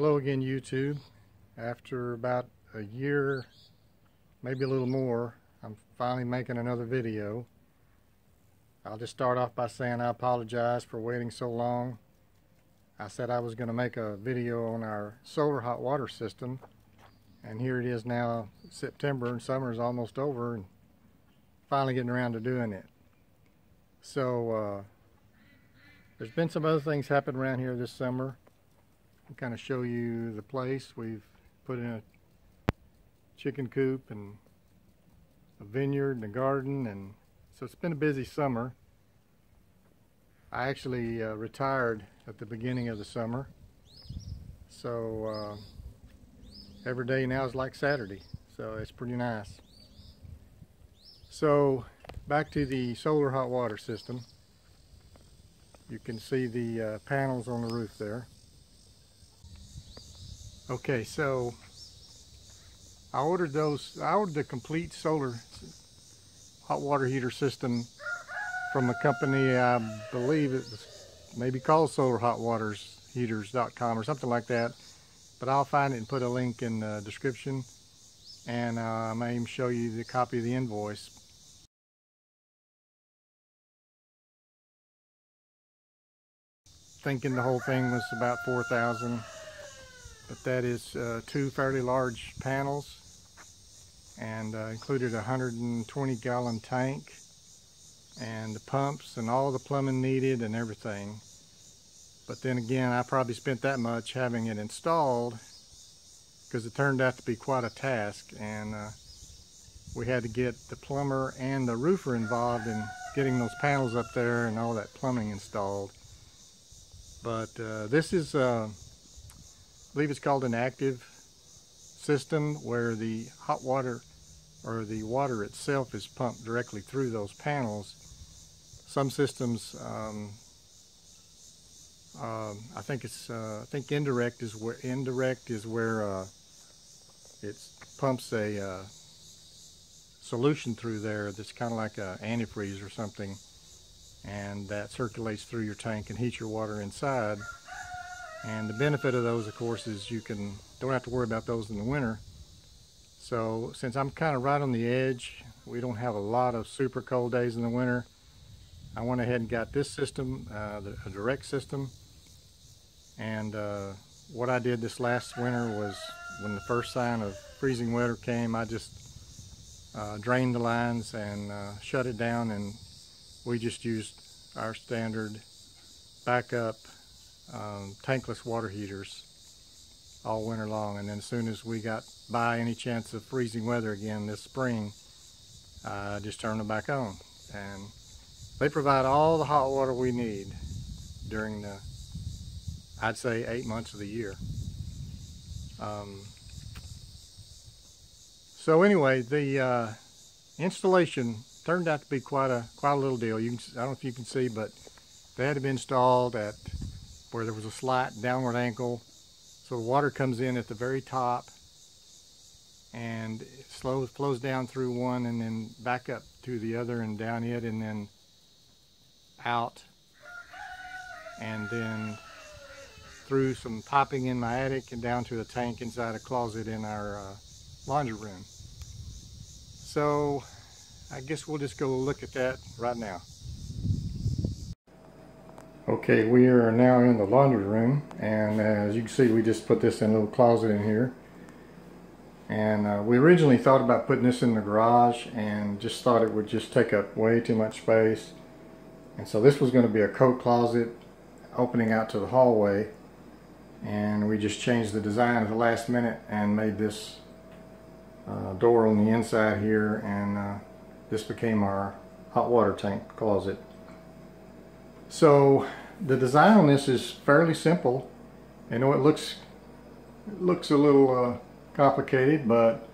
Hello again YouTube. After about a year, maybe a little more, I'm finally making another video. I'll just start off by saying I apologize for waiting so long. I said I was going to make a video on our solar hot water system and here it is now September and summer is almost over and finally getting around to doing it. So uh, there's been some other things happen around here this summer kind of show you the place. We've put in a chicken coop and a vineyard and a garden and so it's been a busy summer. I actually uh, retired at the beginning of the summer so uh, every day now is like Saturday so it's pretty nice. So back to the solar hot water system. You can see the uh, panels on the roof there. Okay, so I ordered those, I ordered the complete solar hot water heater system from a company, I believe it was maybe called Solar Hot Heaters.com or something like that. But I'll find it and put a link in the description. And uh, I may even show you the copy of the invoice. Thinking the whole thing was about 4000 but that is uh, two fairly large panels and uh, included a 120 gallon tank and the pumps and all the plumbing needed and everything. But then again I probably spent that much having it installed because it turned out to be quite a task and uh, we had to get the plumber and the roofer involved in getting those panels up there and all that plumbing installed. But uh, this is uh, believe it's called an active system where the hot water or the water itself is pumped directly through those panels. Some systems, um, uh, I think it's, uh, I think indirect is where indirect is where uh, it pumps a uh, solution through there that's kind of like a antifreeze or something, and that circulates through your tank and heats your water inside. And the benefit of those, of course, is you can don't have to worry about those in the winter. So since I'm kind of right on the edge, we don't have a lot of super cold days in the winter. I went ahead and got this system, uh, the, a direct system. And uh, what I did this last winter was when the first sign of freezing weather came, I just uh, drained the lines and uh, shut it down and we just used our standard backup um, tankless water heaters all winter long. And then as soon as we got by any chance of freezing weather again this spring, I uh, just turned them back on. And they provide all the hot water we need during the, I'd say, eight months of the year. Um, so anyway, the uh, installation turned out to be quite a quite a little deal. You can, I don't know if you can see, but they had to be installed at where there was a slight downward angle. So the water comes in at the very top and it slows, flows down through one and then back up to the other and down it and then out and then through some piping in my attic and down to a tank inside a closet in our uh, laundry room. So I guess we'll just go look at that right now. Okay, we are now in the laundry room, and as you can see, we just put this in a little closet in here. And uh, we originally thought about putting this in the garage, and just thought it would just take up way too much space. And so this was going to be a coat closet opening out to the hallway. And we just changed the design at the last minute and made this uh, door on the inside here, and uh, this became our hot water tank closet. So the design on this is fairly simple. I know it looks looks a little uh, complicated, but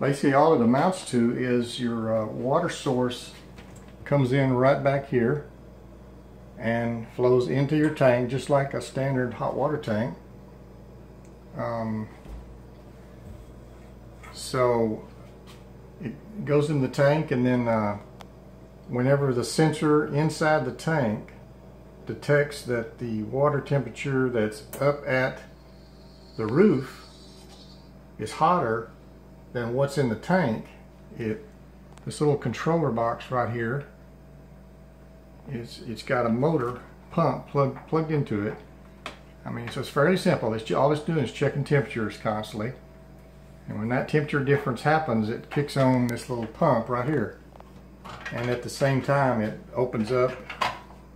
basically all it amounts to is your uh, water source comes in right back here and flows into your tank just like a standard hot water tank. Um, so it goes in the tank and then uh, whenever the sensor inside the tank detects that the water temperature that's up at the roof is hotter than what's in the tank, it this little controller box right here is it's got a motor pump plug, plugged into it. I mean, so it's fairly simple. It's all it's doing is checking temperatures constantly. And when that temperature difference happens, it kicks on this little pump right here. And at the same time, it opens up,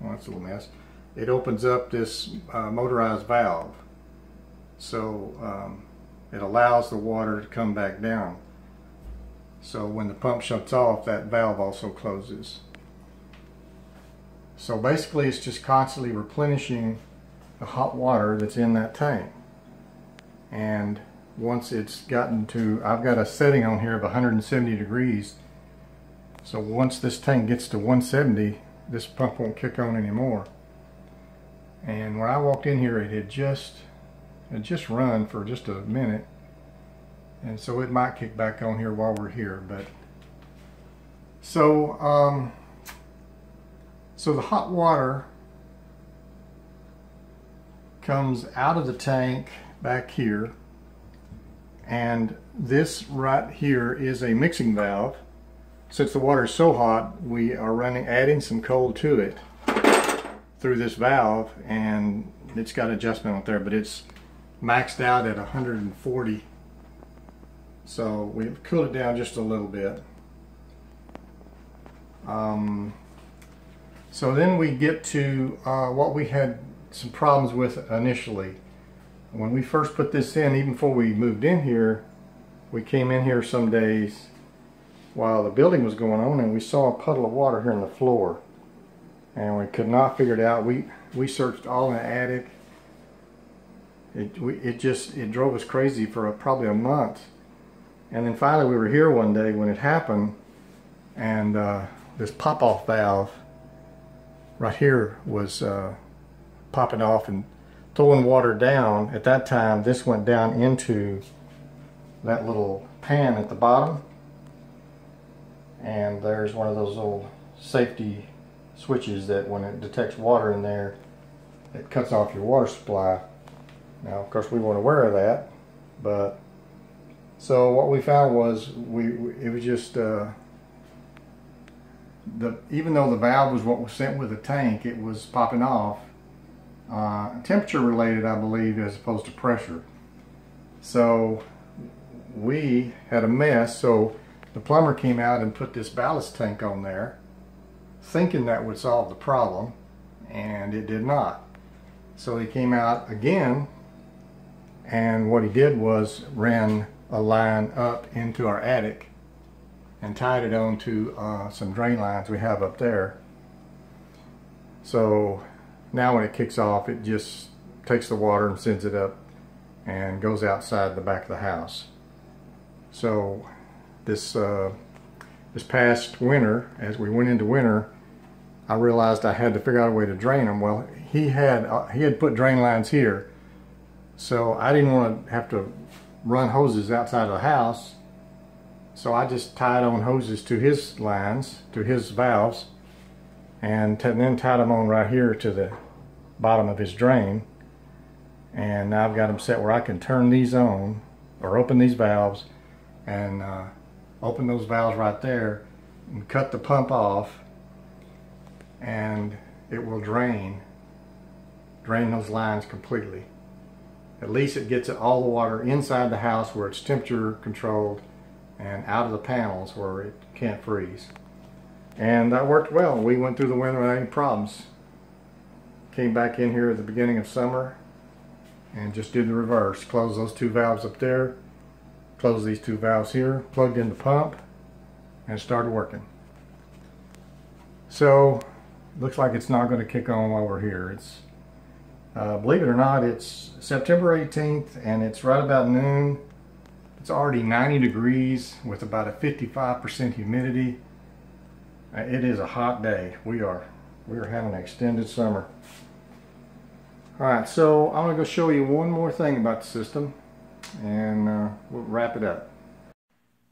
well, that's a little mess. It opens up this uh, motorized valve. So um, it allows the water to come back down. So when the pump shuts off, that valve also closes. So basically it's just constantly replenishing the hot water that's in that tank. And once it's gotten to, I've got a setting on here of 170 degrees. So once this tank gets to 170, this pump won't kick on anymore. And when I walked in here, it had just, it just run for just a minute. And so it might kick back on here while we're here but so um, so the hot water comes out of the tank back here. And this right here is a mixing valve since the water is so hot we are running adding some cold to it through this valve and it's got adjustment on there but it's maxed out at 140 so we've cooled it down just a little bit. Um, so then we get to uh, what we had some problems with initially. When we first put this in, even before we moved in here, we came in here some days while the building was going on and we saw a puddle of water here on the floor. And we could not figure it out. We, we searched all in the attic. It, we, it just, it drove us crazy for a, probably a month and then finally we were here one day when it happened and uh, this pop-off valve right here was uh, popping off and throwing water down. At that time this went down into that little pan at the bottom and there's one of those little safety switches that when it detects water in there it cuts off your water supply. Now of course we weren't aware of that but so what we found was we it was just uh, the even though the valve was what was sent with the tank, it was popping off. Uh, temperature related, I believe, as opposed to pressure. So we had a mess. So the plumber came out and put this ballast tank on there, thinking that would solve the problem, and it did not. So he came out again, and what he did was ran a line up into our attic and tied it onto uh, some drain lines we have up there. So now when it kicks off, it just takes the water and sends it up and goes outside the back of the house. So this uh, this past winter, as we went into winter, I realized I had to figure out a way to drain them. Well, he had uh, he had put drain lines here, so I didn't want to have to run hoses outside of the house. So I just tied on hoses to his lines, to his valves, and then tied them on right here to the bottom of his drain. And now I've got them set where I can turn these on, or open these valves, and uh, open those valves right there, and cut the pump off, and it will drain, drain those lines completely. At least it gets all the water inside the house where it's temperature controlled and out of the panels where it can't freeze. And that worked well. We went through the winter without any problems. Came back in here at the beginning of summer and just did the reverse. close those two valves up there, closed these two valves here, plugged in the pump, and started working. So, looks like it's not going to kick on while we're here. It's uh, believe it or not, it's September 18th and it's right about noon. It's already 90 degrees with about a 55% humidity. Uh, it is a hot day. We are we are having an extended summer. Alright, so I'm going to go show you one more thing about the system and uh, we'll wrap it up.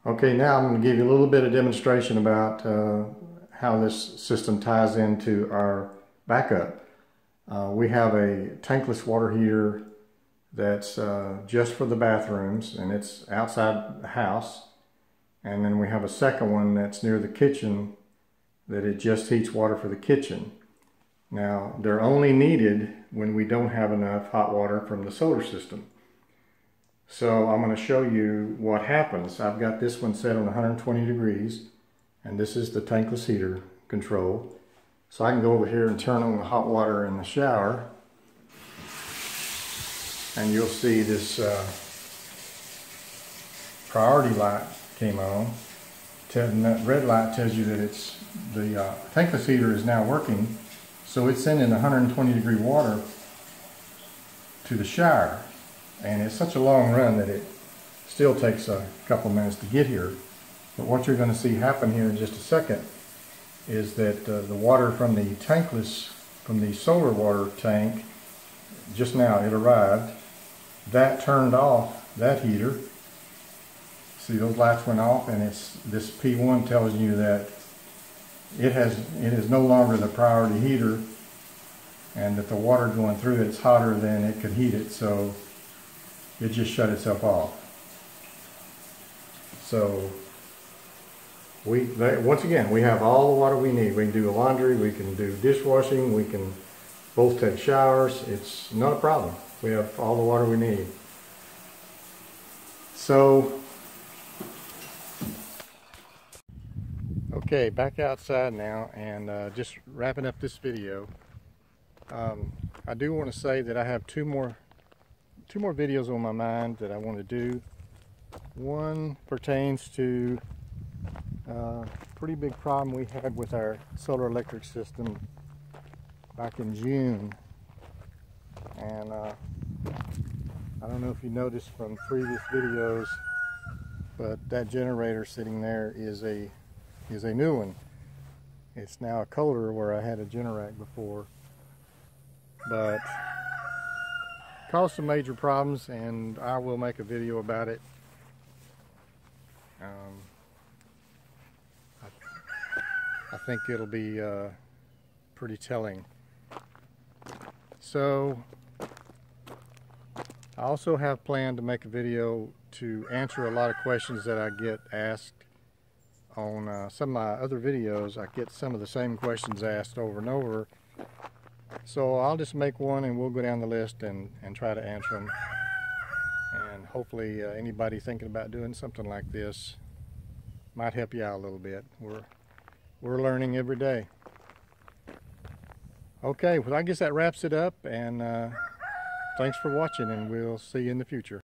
Okay, now I'm going to give you a little bit of demonstration about uh, how this system ties into our backup. Uh, we have a tankless water heater that's uh, just for the bathrooms and it's outside the house. And then we have a second one that's near the kitchen that it just heats water for the kitchen. Now, they're only needed when we don't have enough hot water from the solar system. So I'm going to show you what happens. I've got this one set on 120 degrees, and this is the tankless heater control. So I can go over here and turn on the hot water in the shower, and you'll see this uh, priority light came on. And that red light tells you that it's the uh, tankless heater is now working, so it's sending 120 degree water to the shower and it's such a long run that it still takes a couple minutes to get here. But what you're going to see happen here in just a second is that uh, the water from the tankless, from the solar water tank, just now it arrived, that turned off that heater. See those lights went off and it's this P1 tells you that it has it is no longer the priority heater and that the water going through it's hotter than it could heat it so it just shut itself off. So we once again we have all the water we need. We can do laundry, we can do dishwashing, we can both take showers. It's not a problem. We have all the water we need. So okay, back outside now and uh, just wrapping up this video. Um, I do want to say that I have two more two more videos on my mind that I want to do. One pertains to a uh, pretty big problem we had with our solar electric system back in June. And uh, I don't know if you noticed from previous videos, but that generator sitting there is a is a new one. It's now a Kohler where I had a Generac before. But caused some major problems and I will make a video about it. Um, I, I, think it'll be uh, pretty telling. So I also have planned to make a video to answer a lot of questions that I get asked on uh, some of my other videos. I get some of the same questions asked over and over so I'll just make one and we'll go down the list and, and try to answer them. And hopefully uh, anybody thinking about doing something like this might help you out a little bit. We're, we're learning every day. Okay, well I guess that wraps it up and uh, thanks for watching and we'll see you in the future.